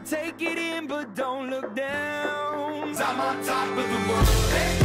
I'll take it in, but don't look down. I'm on top of the world. Hey.